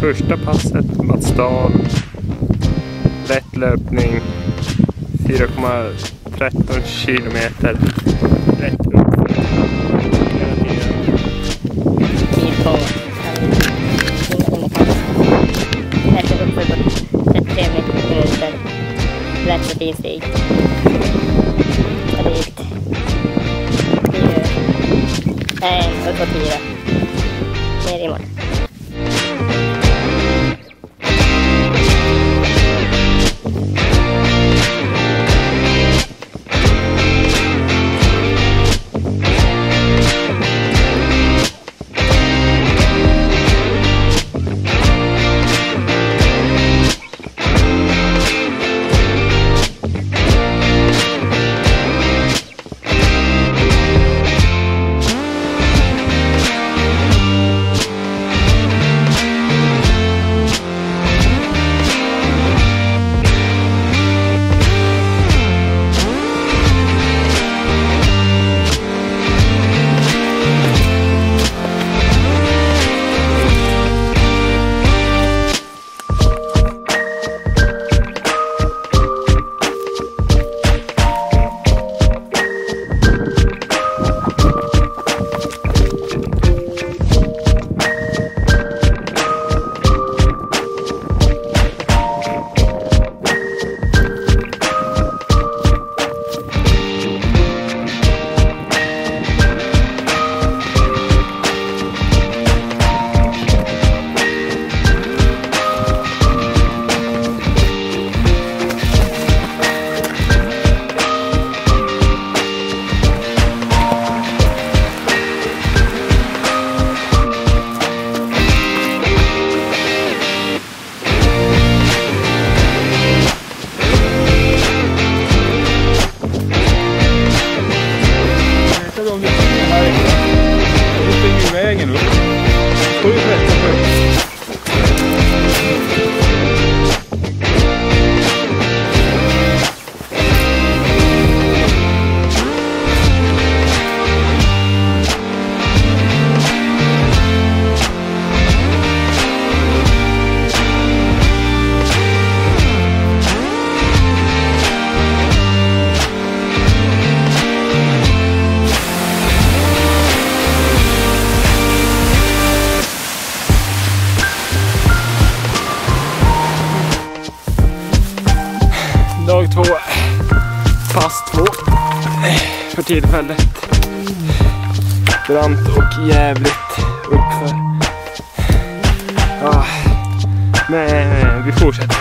Första passet Matsdal. Lätt löpning. 4,13 kilometer. Rätt upp. Rätt uppför på 33 minuter. Rätt och fin stig. Drygt. Nej, uppåt fyra. Ner i mål. För tillfället. Brant och jävligt uppför. Ja. Men vi fortsätter.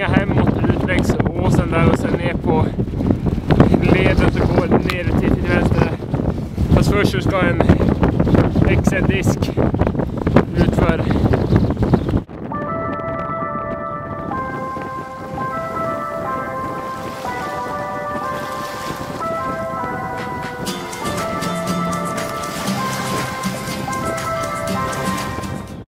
Roligt. Springa hemåt ut där och sen ner på leden så går ner till, till vänster. Fast först så ska en XL-disk